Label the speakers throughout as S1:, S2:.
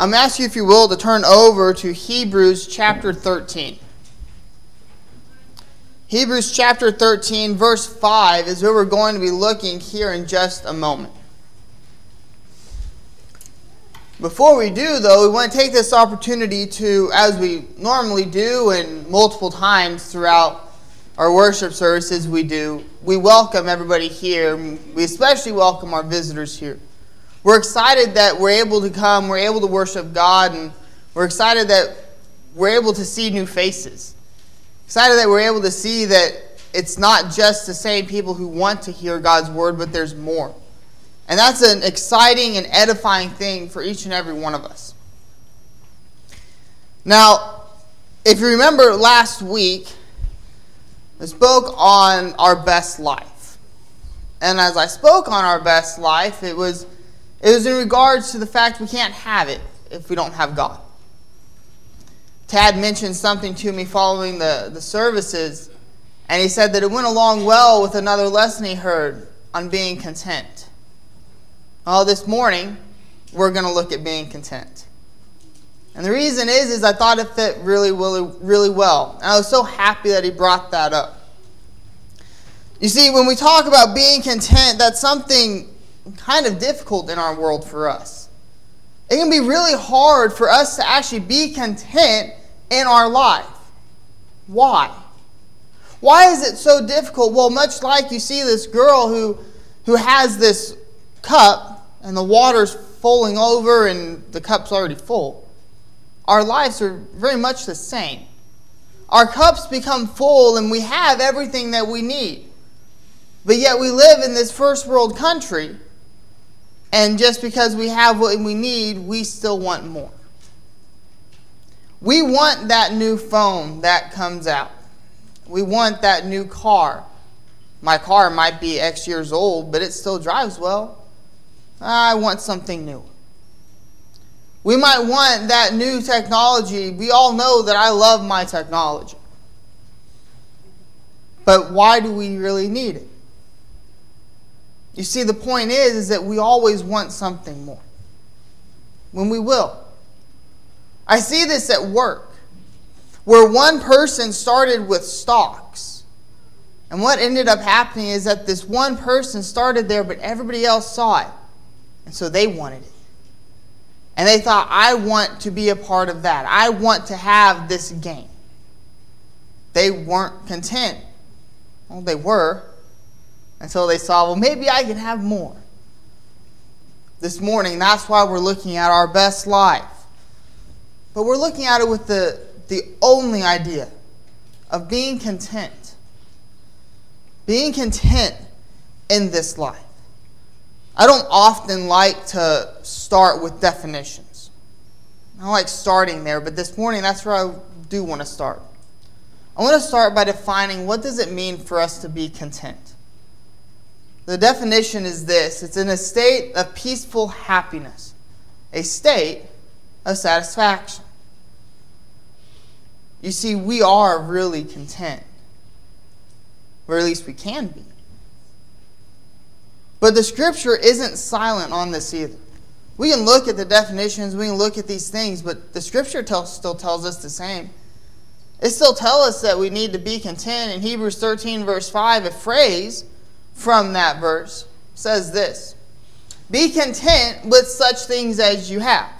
S1: I'm asking you, if you will, to turn over to Hebrews chapter 13. Hebrews chapter 13, verse 5 is where we're going to be looking here in just a moment. Before we do, though, we want to take this opportunity to, as we normally do and multiple times throughout our worship services, we do, we welcome everybody here. We especially welcome our visitors here. We're excited that we're able to come, we're able to worship God, and we're excited that we're able to see new faces. Excited that we're able to see that it's not just the same people who want to hear God's word, but there's more. And that's an exciting and edifying thing for each and every one of us. Now, if you remember last week, I spoke on our best life. And as I spoke on our best life, it was, it was in regards to the fact we can't have it if we don't have God. Tad mentioned something to me following the, the services, and he said that it went along well with another lesson he heard on being content. Well, this morning, we're going to look at being content. And the reason is, is I thought it fit really, really, really well. And I was so happy that he brought that up. You see, when we talk about being content, that's something kind of difficult in our world for us. It can be really hard for us to actually be content in our life. Why? Why is it so difficult? Well, much like you see this girl who, who has this cup and the water's falling over and the cup's already full. Our lives are very much the same. Our cups become full and we have everything that we need. But yet we live in this first world country, and just because we have what we need, we still want more. We want that new phone that comes out. We want that new car. My car might be X years old, but it still drives well. I want something new. We might want that new technology. We all know that I love my technology. But why do we really need it? You see, the point is, is that we always want something more. When we will. I see this at work, where one person started with stocks. And what ended up happening is that this one person started there, but everybody else saw it. And so they wanted it. And they thought, I want to be a part of that. I want to have this gain. They weren't content. Well, they were until they saw, well, maybe I can have more. This morning, that's why we're looking at our best life. But we're looking at it with the, the only idea of being content. Being content in this life. I don't often like to start with definitions. I like starting there, but this morning that's where I do want to start. I want to start by defining what does it mean for us to be content. The definition is this it's in a state of peaceful happiness, a state of satisfaction. You see, we are really content. Or at least we can be. But the scripture isn't silent on this either. We can look at the definitions, we can look at these things, but the scripture tell, still tells us the same. It still tells us that we need to be content. In Hebrews 13, verse 5, a phrase from that verse says this Be content with such things as you have.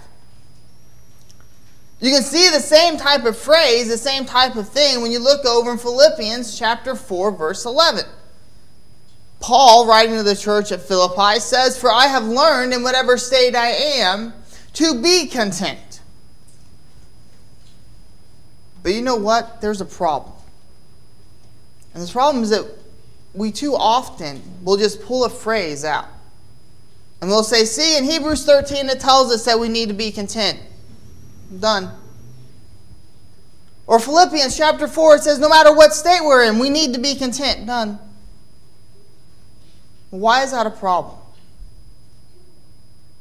S1: You can see the same type of phrase, the same type of thing when you look over in Philippians chapter 4 verse 11. Paul, writing to the church at Philippi, says, For I have learned in whatever state I am to be content. But you know what? There's a problem. And this problem is that we too often will just pull a phrase out. And we'll say, See, in Hebrews 13, it tells us that we need to be content. Done. Or Philippians chapter 4, it says, no matter what state we're in, we need to be content. Done. Why is that a problem?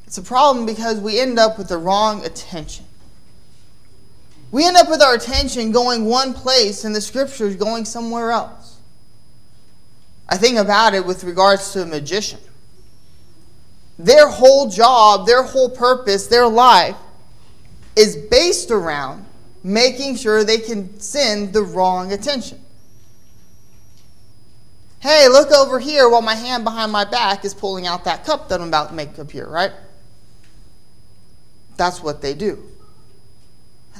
S1: It's a problem because we end up with the wrong attention. We end up with our attention going one place and the scriptures going somewhere else. I think about it with regards to a magician. Their whole job, their whole purpose, their life is based around making sure they can send the wrong attention. Hey, look over here while my hand behind my back is pulling out that cup that I'm about to make appear, right? That's what they do.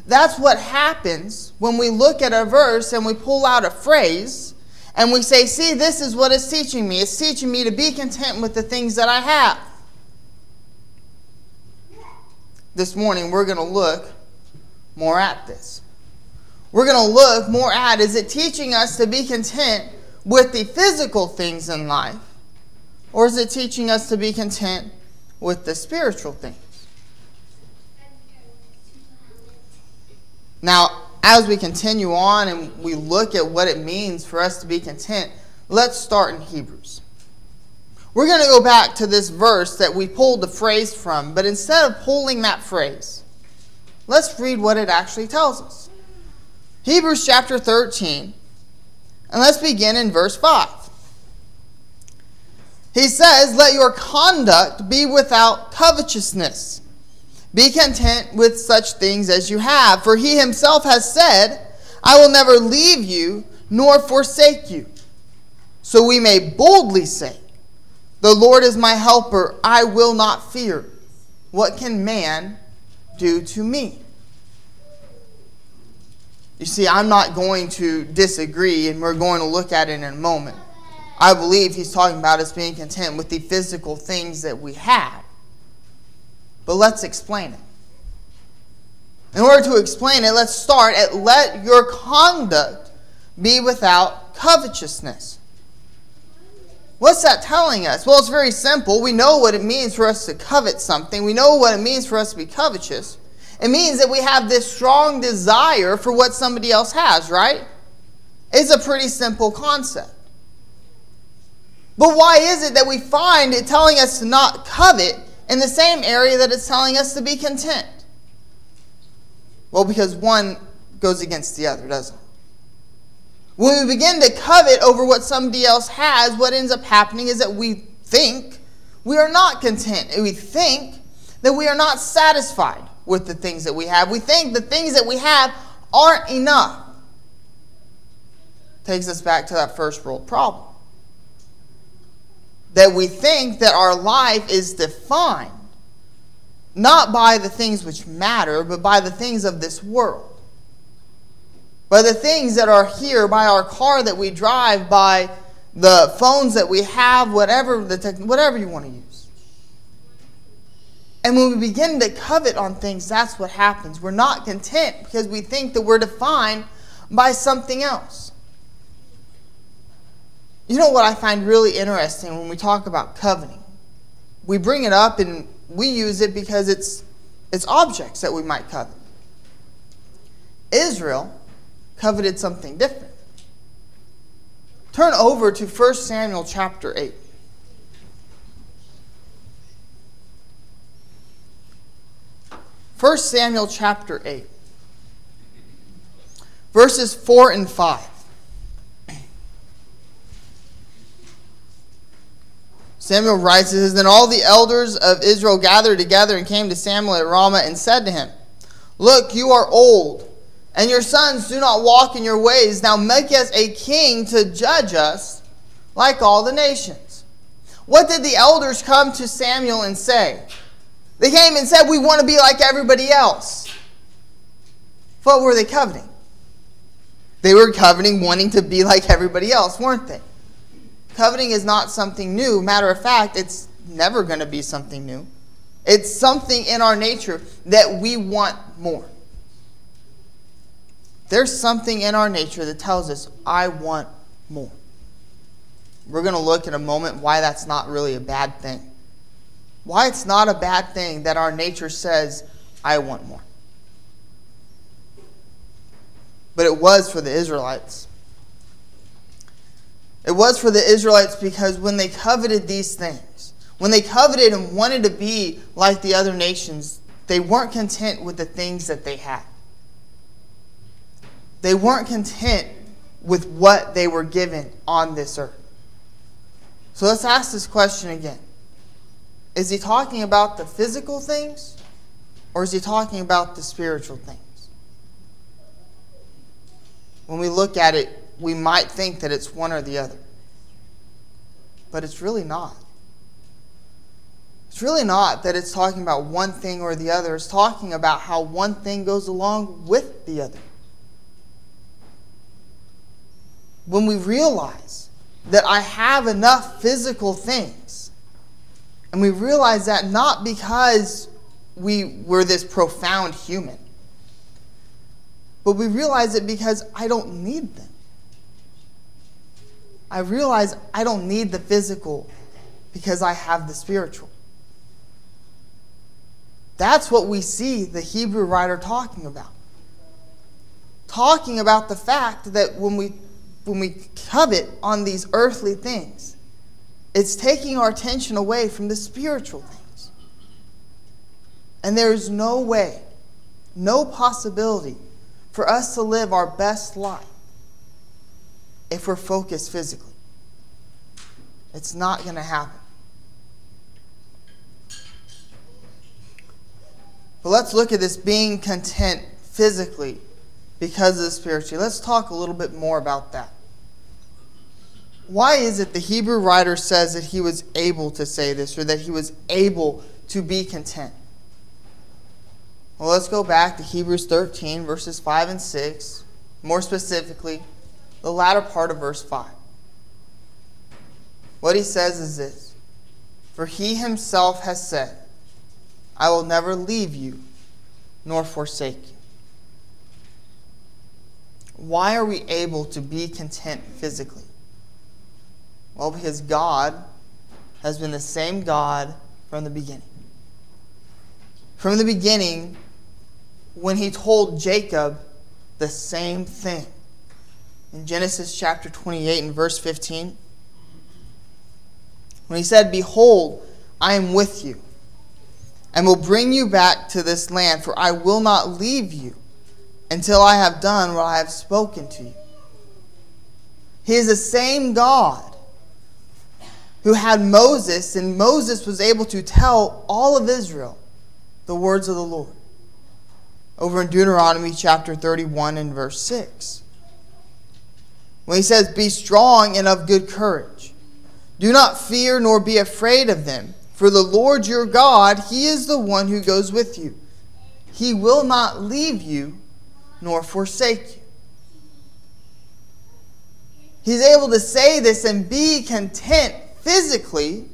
S1: That's what happens when we look at a verse and we pull out a phrase and we say, See, this is what it's teaching me. It's teaching me to be content with the things that I have. This morning, we're going to look more at this. We're going to look more at is it teaching us to be content with the physical things in life, or is it teaching us to be content with the spiritual things? Now, as we continue on and we look at what it means for us to be content, let's start in Hebrews. We're going to go back to this verse that we pulled the phrase from, but instead of pulling that phrase, let's read what it actually tells us. Hebrews chapter 13, and let's begin in verse 5. He says, Let your conduct be without covetousness. Be content with such things as you have, for he himself has said, I will never leave you nor forsake you. So we may boldly say, The Lord is my helper, I will not fear. What can man do to me? You see, I'm not going to disagree, and we're going to look at it in a moment. I believe he's talking about us being content with the physical things that we have. But let's explain it. In order to explain it, let's start at let your conduct be without covetousness. What's that telling us? Well, it's very simple. We know what it means for us to covet something, we know what it means for us to be covetous. It means that we have this strong desire for what somebody else has, right? It's a pretty simple concept. But why is it that we find it telling us to not covet in the same area that it's telling us to be content? Well, because one goes against the other, doesn't it? When we begin to covet over what somebody else has, what ends up happening is that we think we are not content. We think that we are not satisfied with the things that we have. We think the things that we have aren't enough. Takes us back to that first world problem that we think that our life is defined not by the things which matter, but by the things of this world. By the things that are here, by our car that we drive, by the phones that we have, whatever the tech, whatever you want to use. And when we begin to covet on things, that's what happens. We're not content because we think that we're defined by something else. You know what I find really interesting when we talk about coveting? We bring it up and we use it because it's, it's objects that we might covet. Israel coveted something different. Turn over to 1 Samuel chapter 8. First Samuel chapter 8, verses 4 and 5. Samuel writes, Then all the elders of Israel gathered together and came to Samuel at Ramah and said to him, Look, you are old, and your sons do not walk in your ways. Now make us a king to judge us like all the nations. What did the elders come to Samuel and say? They came and said, We want to be like everybody else. What were they coveting? They were coveting wanting to be like everybody else, weren't they? Coveting is not something new. Matter of fact, it's never going to be something new. It's something in our nature that we want more. There's something in our nature that tells us, I want more. We're going to look in a moment why that's not really a bad thing. Why it's not a bad thing that our nature says, I want more. But it was for the Israelites. It was for the Israelites because when they coveted these things, when they coveted and wanted to be like the other nations, they weren't content with the things that they had. They weren't content with what they were given on this earth. So let's ask this question again. Is he talking about the physical things? Or is he talking about the spiritual things? When we look at it, we might think that it's one or the other. But it's really not. It's really not that it's talking about one thing or the other. It's talking about how one thing goes along with the other. When we realize that I have enough physical things, and we realize that not because we were this profound human, but we realize it because I don't need them. I realize I don't need the physical because I have the spiritual. That's what we see the Hebrew writer talking about. Talking about the fact that when we when we covet on these earthly things, it's taking our attention away from the spiritual things. And there is no way, no possibility for us to live our best life if we're focused physically. It's not going to happen. But let's look at this being content physically because of the spiritual. Let's talk a little bit more about that. Why is it the Hebrew writer says that he was able to say this or that he was able to be content? Well, let's go back to Hebrews 13, verses 5 and 6. More specifically, the latter part of verse 5. What he says is this For he himself has said, I will never leave you nor forsake you. Why are we able to be content physically? Well, because God has been the same God from the beginning. From the beginning, when he told Jacob the same thing. In Genesis chapter 28 and verse 15, when he said, Behold, I am with you, and will bring you back to this land, for I will not leave you until I have done what I have spoken to you. He is the same God who had Moses, and Moses was able to tell all of Israel the words of the Lord. Over in Deuteronomy chapter 31 and verse 6. When he says, Be strong and of good courage. Do not fear nor be afraid of them, for the Lord your God, He is the one who goes with you. He will not leave you nor forsake you. He's able to say this and be content physically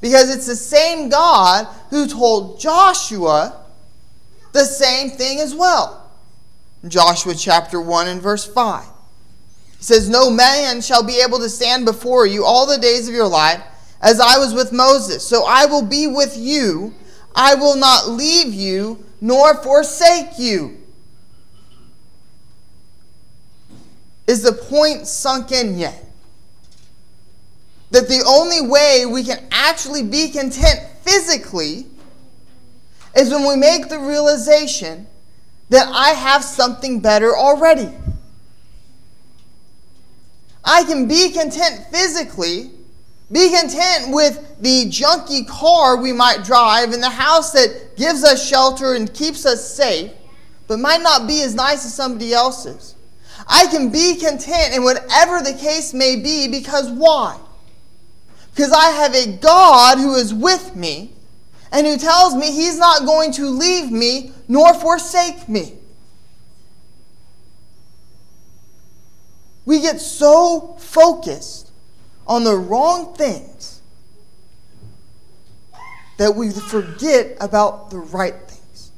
S1: because it's the same God who told Joshua the same thing as well. Joshua chapter 1 and verse 5. He says, No man shall be able to stand before you all the days of your life, as I was with Moses. So I will be with you. I will not leave you nor forsake you. Is the point sunk in yet? That the only way we can actually be content physically is when we make the realization that I have something better already. I can be content physically, be content with the junky car we might drive and the house that gives us shelter and keeps us safe, but might not be as nice as somebody else's. I can be content in whatever the case may be because why? Because I have a God who is with me and who tells me he's not going to leave me nor forsake me. We get so focused on the wrong things that we forget about the right things.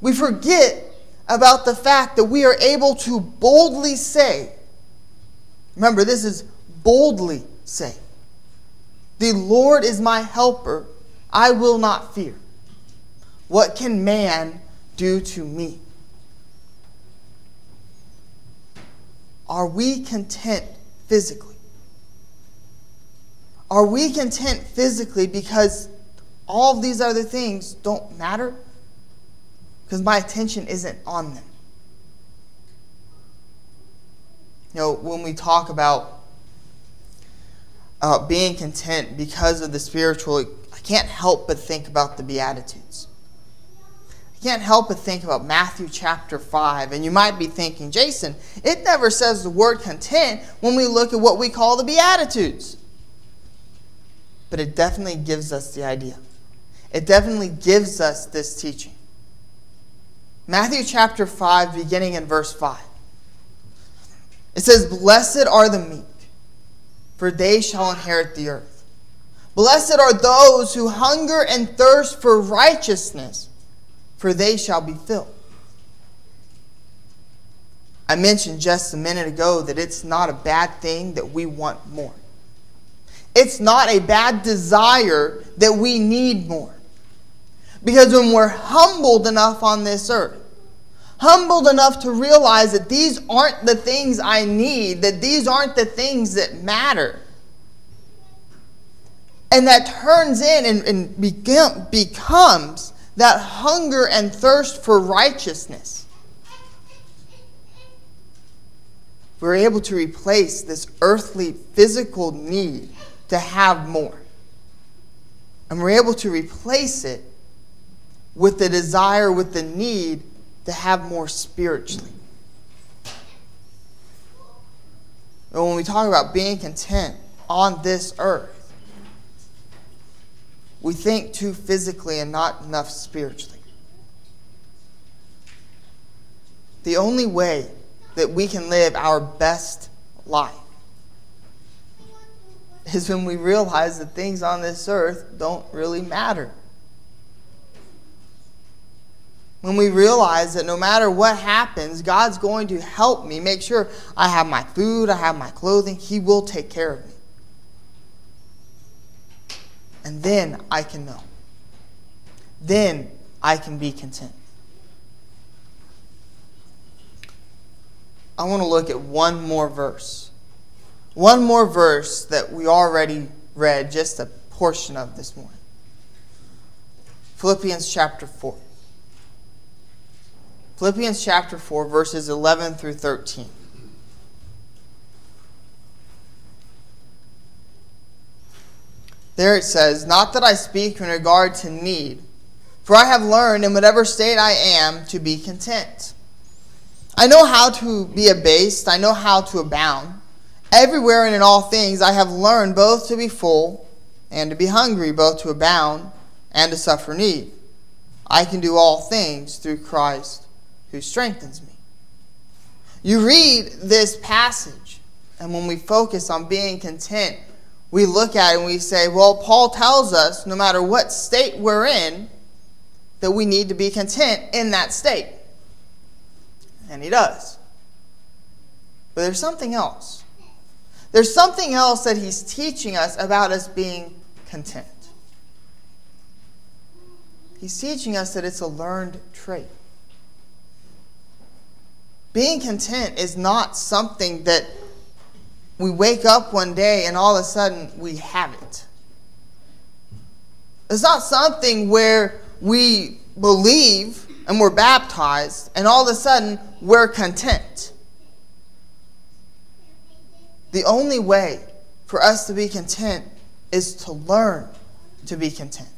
S1: We forget about the fact that we are able to boldly say, remember, this is boldly say, The Lord is my helper, I will not fear. What can man do to me? Are we content physically? Are we content physically because all of these other things don't matter? Because my attention isn't on them. You know, when we talk about uh, being content because of the spiritual, I can't help but think about the Beatitudes. I can't help but think about Matthew chapter 5. And you might be thinking, Jason, it never says the word content when we look at what we call the Beatitudes. But it definitely gives us the idea. It definitely gives us this teaching. Matthew chapter 5, beginning in verse 5. It says, Blessed are the meek, for they shall inherit the earth. Blessed are those who hunger and thirst for righteousness, for they shall be filled. I mentioned just a minute ago that it's not a bad thing that we want more. It's not a bad desire that we need more. Because when we're humbled enough on this earth, humbled enough to realize that these aren't the things I need, that these aren't the things that matter, and that turns in and, and become, becomes that hunger and thirst for righteousness. We're able to replace this earthly physical need to have more. And we're able to replace it with the desire, with the need to have more spiritually. And when we talk about being content on this earth, we think too physically and not enough spiritually. The only way that we can live our best life is when we realize that things on this earth don't really matter. When we realize that no matter what happens, God's going to help me make sure I have my food, I have my clothing, He will take care of me. And then I can know. Then I can be content. I want to look at one more verse. One more verse that we already read just a portion of this morning. Philippians chapter 4. Philippians chapter 4, verses 11 through 13. There it says, Not that I speak in regard to need, for I have learned in whatever state I am to be content. I know how to be abased, I know how to abound. Everywhere and in all things I have learned both to be full and to be hungry, both to abound and to suffer need. I can do all things through Christ who strengthens me. You read this passage, and when we focus on being content, we look at it and we say, well, Paul tells us no matter what state we're in, that we need to be content in that state. And he does. But there's something else. There's something else that he's teaching us about us being content. He's teaching us that it's a learned trait. Being content is not something that we wake up one day and all of a sudden we have it. It's not something where we believe and we're baptized and all of a sudden we're content. The only way for us to be content is to learn to be content.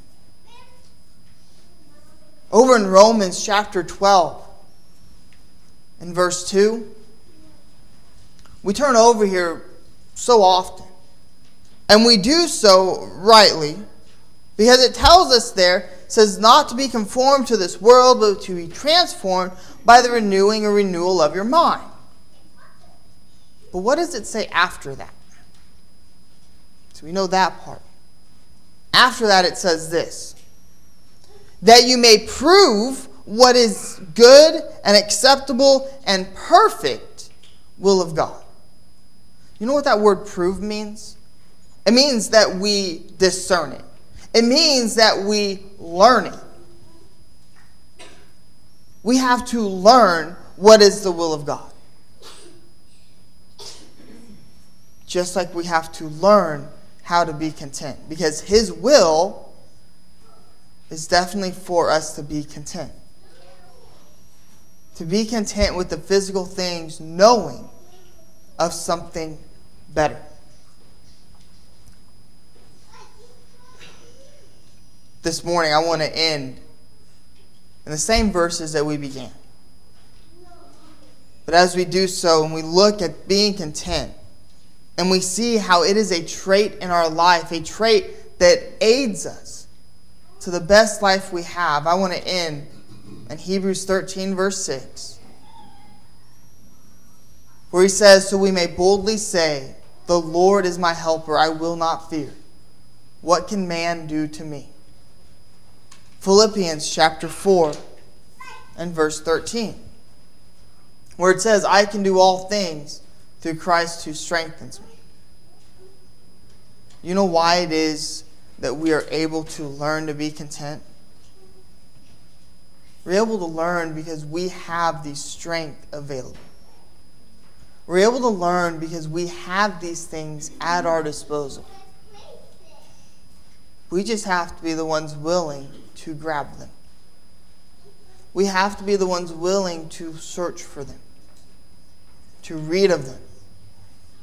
S1: Over in Romans chapter 12, in verse 2, we turn over here so often. And we do so rightly because it tells us there, says not to be conformed to this world, but to be transformed by the renewing or renewal of your mind. But what does it say after that? So we know that part. After that, it says this that you may prove what is good and acceptable and perfect will of God. You know what that word prove means? It means that we discern it. It means that we learn it. We have to learn what is the will of God. Just like we have to learn how to be content. Because His will is definitely for us to be content. To be content with the physical things, knowing of something better. This morning, I want to end in the same verses that we began. But as we do so and we look at being content, and we see how it is a trait in our life, a trait that aids us to the best life we have, I want to end in Hebrews 13, verse 6, where he says, So we may boldly say, The Lord is my helper, I will not fear. What can man do to me? Philippians chapter 4 and verse 13, where it says, I can do all things through Christ who strengthens me. You know why it is that we are able to learn to be content? We're able to learn because we have the strength available. We're able to learn because we have these things at our disposal. We just have to be the ones willing to grab them. We have to be the ones willing to search for them, to read of them,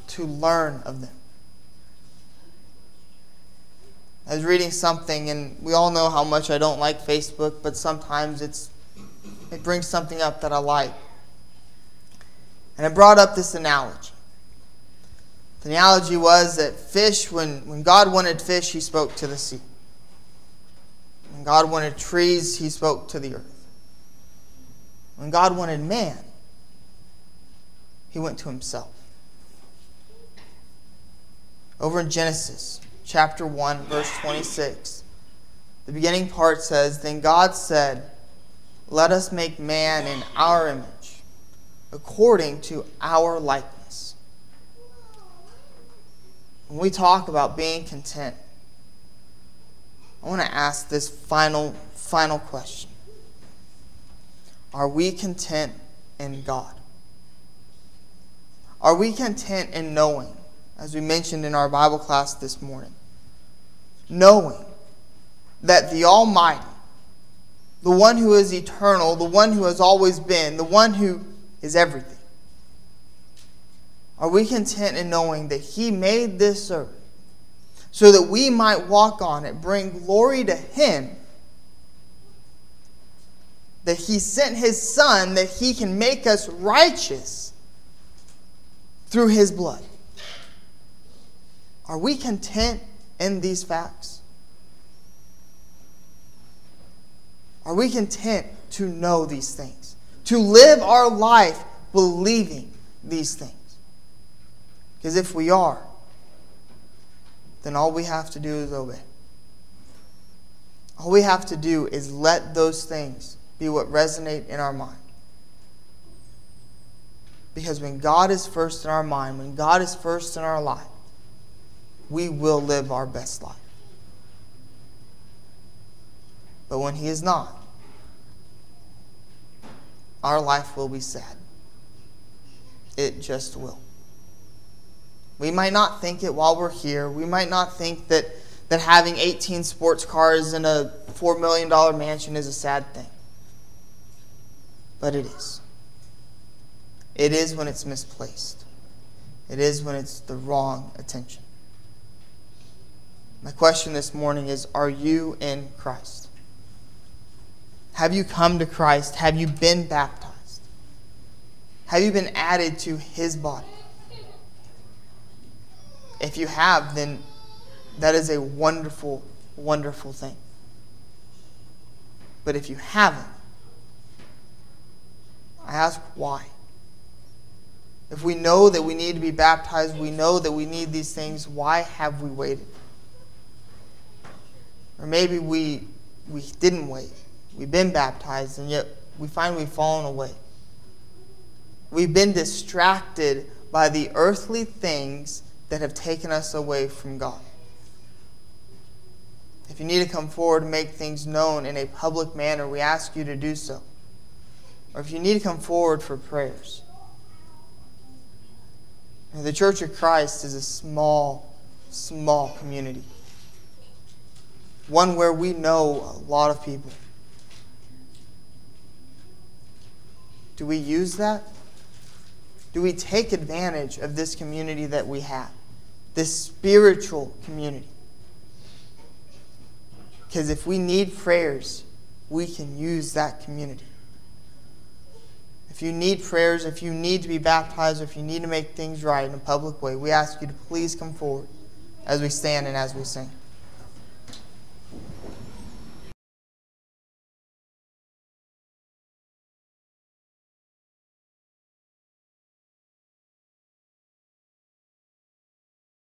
S1: to learn of them. I was reading something, and we all know how much I don't like Facebook, but sometimes it's it brings something up that I like. And I brought up this analogy. The analogy was that fish, when, when God wanted fish, he spoke to the sea. When God wanted trees, he spoke to the earth. When God wanted man, he went to himself. Over in Genesis chapter 1, verse 26, the beginning part says Then God said, Let us make man in our image, according to our likeness. When we talk about being content, I want to ask this final, final question Are we content in God? Are we content in knowing, as we mentioned in our Bible class this morning, knowing that the Almighty, the one who is eternal, the one who has always been, the one who is everything, are we content in knowing that He made this earth so that we might walk on it, bring glory to Him. That He sent His Son that He can make us righteous through His blood. Are we content in these facts? Are we content to know these things? To live our life believing these things? Because if we are, then all we have to do is obey. All we have to do is let those things be what resonate in our mind. Because when God is first in our mind, when God is first in our life, we will live our best life. But when He is not, our life will be sad. It just will. We might not think it while we're here. We might not think that, that having 18 sports cars and a $4 million mansion is a sad thing. But it is. It is when it's misplaced, it is when it's the wrong attention. My question this morning is Are you in Christ? Have you come to Christ? Have you been baptized? Have you been added to his body? If you have, then that is a wonderful, wonderful thing. But if you haven't, I ask why. If we know that we need to be baptized, we know that we need these things, why have we waited? Or maybe we, we didn't wait. We've been baptized, and yet we find we've fallen away. We've been distracted by the earthly things that have taken us away from God. If you need to come forward and make things known in a public manner, we ask you to do so. Or if you need to come forward for prayers. The Church of Christ is a small, small community. One where we know a lot of people. Do we use that? Do we take advantage of this community that we have? this spiritual community. Because if we need prayers, we can use that community. If you need prayers, if you need to be baptized, if you need to make things right in a public way, we ask you to please come forward as we stand and as we sing.